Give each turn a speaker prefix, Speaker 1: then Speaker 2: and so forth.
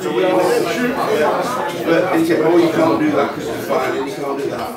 Speaker 1: So we all shoot. But they said, oh, you can't do that because it's fine, you can't do that.